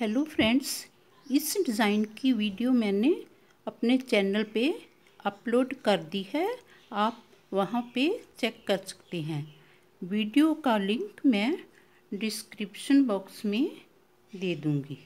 Hello friends इस design की video मैंने अपने चैनल पे अपलोड कर दी है। आप वहाँ पे चेक कर सकते हैं। वीडियो का लिंक मैं डिस्क्रिप्शन बॉक्स में दे दूँगी।